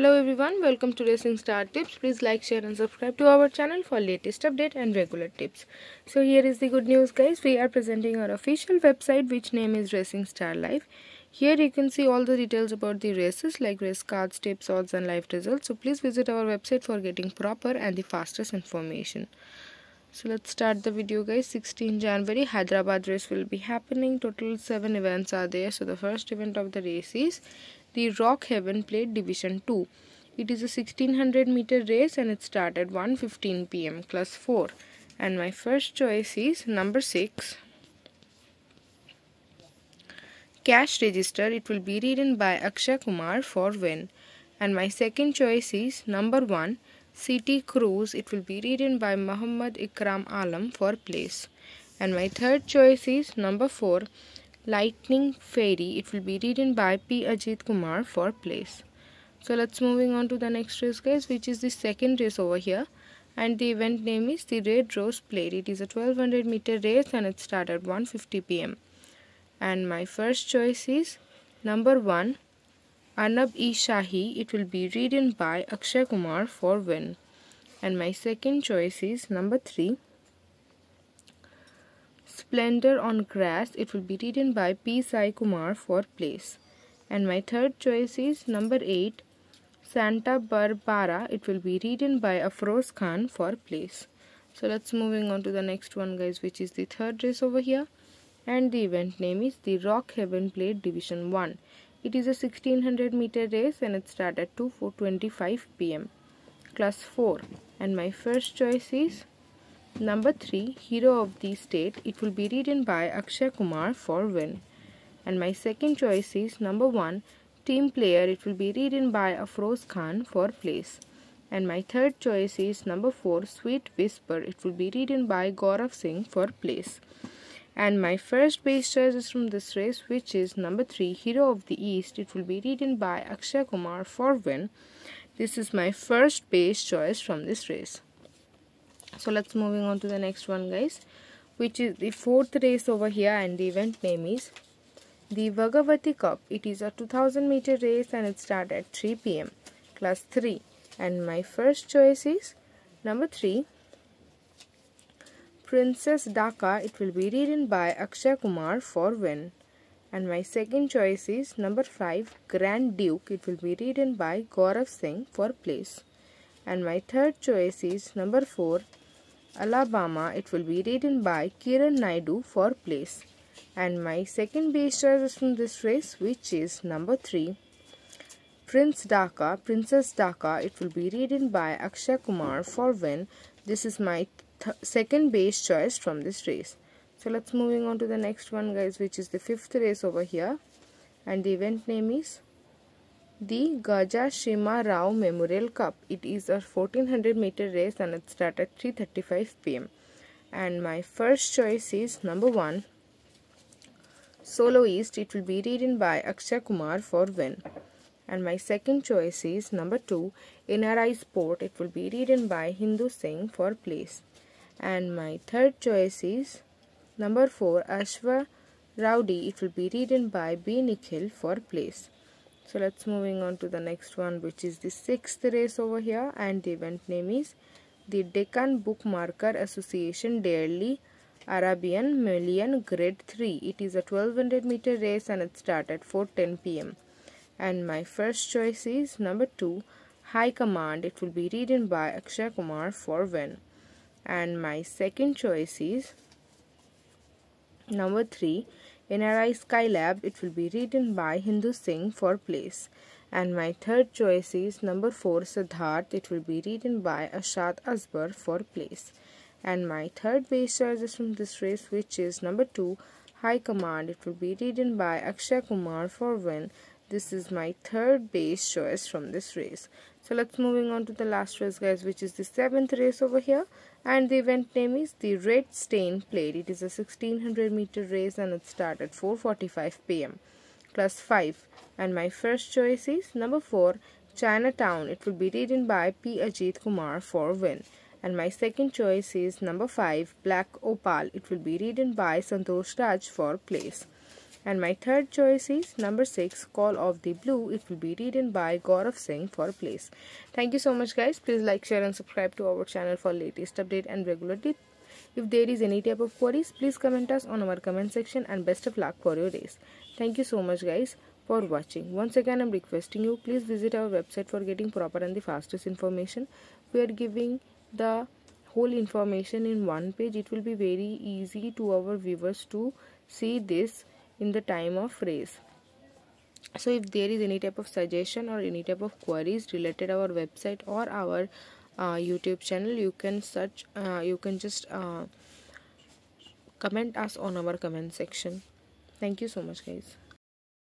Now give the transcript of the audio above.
Hello everyone, welcome to Racing Star Tips. Please like, share and subscribe to our channel for latest update and regular tips. So here is the good news guys. We are presenting our official website which name is Racing Star Live. Here you can see all the details about the races like race cards, tips, odds and live results. So please visit our website for getting proper and the fastest information. So let's start the video guys. 16 January Hyderabad race will be happening. Total 7 events are there. So the first event of the race is the Rock Haven Plate Division 2. It is a 1600 meter race and it started 1.15 pm class 4 and my first choice is number 6 cash register. It will be ridden by Akshay Kumar for win. And my second choice is number 1 City Cruise. It will be ridden by Muhammad Ikram Alam for place. And my third choice is number 4 Lightning Fairy. It will be ridden by P. Ajit Kumar for place. So let's moving on to the next race guys which is the second race over here and the event name is the Red Rose Plate. It is a 1200 meter race and it started 1.50 pm. And my first choice is number 1 Anab E Shahi. It will be ridden by Akshay Kumar for win. And my second choice is number 3 Splendor on Grass. It will be ridden by P. Sai Kumar for place. And my third choice is number 8. Santa Barbara. It will be ridden by Afroz Khan for place. So let's moving on to the next one guys which is the third race over here. And the event name is the Rock Haven Plate Division 1. It is a 1600 meter race and it started at 2.25 pm. Class 4. And my first choice is Number 3 Hero of the State it will be ridden by Akshay Kumar for win. And my second choice is number 1 Team Player it will be ridden by Afroz Khan for place. And my third choice is number 4 Sweet Whisper it will be ridden by Gaurav Singh for place. And my first base choice is from this race which is number 3 Hero of the East it will be ridden by Akshay Kumar for win. This is my first base choice from this race so let's moving on to the next one guys which is the fourth race over here and the event name is the Vagavati Cup. It is a 2000 meter race and it starts at 3 pm class 3 and my first choice is number 3 Princess Dhaka. It will be ridden by Akshay Kumar for win. And my second choice is number 5 Grand Duke. It will be ridden by Gaurav Singh for place. And my third choice is number 4 Alabama, it will be ridden by Kiran Naidu for place. And my second base choice is from this race, which is number 3. Prince Dhaka, Princess Dhaka, it will be ridden by Akshay Kumar for win. This is my second base choice from this race. So let's moving on to the next one guys which is the fifth race over here and the event name is the Gaja Shima Rao Memorial Cup. It is a 1400 meter race and it starts at 3.35 pm. And my first choice is number 1 Soloist. It will be ridden by Akshay Kumar for win. And my second choice is number 2 NRI Sport. It will be ridden by Hindu Singh for place. And my third choice is number 4 Ashwa Rowdy. It will be ridden by B Nikhil for place so let's moving on to the next one which is the sixth race over here and the event name is the Deccan Bookmarker Association Daily Arabian Million Grade 3 it is a 1200 meter race and it starts at 4:10 pm and my first choice is number 2 High Command. It will be ridden by Akshay Kumar for win. And my second choice is number 3 NRI Skylab, it will be ridden by Hindu Singh for place. And my third choice is number 4 Siddharth, it will be ridden by Ashad Asbar for place. And my third base choice is from this race which is number 2 High Command, it will be ridden by Akshay Kumar for win. This is my third base choice from this race. So let's moving on to the last race guys which is the seventh race over here and the event name is the Red Stain Plate. It is a 1600 meter race and it starts at 4.45 pm. Class 5 and my first choice is number 4 Chinatown. It will be ridden by P. Ajit Kumar for win. And my second choice is number 5 Black Opal. It will be ridden by Santosh Raj for place. And my third choice is number 6 Call of the Blue. It will be written by Gaurav Singh for place. Thank you so much guys. Please like, share and subscribe to our channel for latest update and regular if there is any type of queries, please comment us on our comment section and best of luck for your days. Thank you so much guys for watching. Once again, I'm requesting you, please visit our website for getting proper and the fastest information. We are giving the whole information in one page. It will be very easy to our viewers to see this in the time of race so if there is any type of suggestion or any type of queries related our website or our uh, youtube channel you can search uh, you can just uh, comment us on our comment section thank you so much guys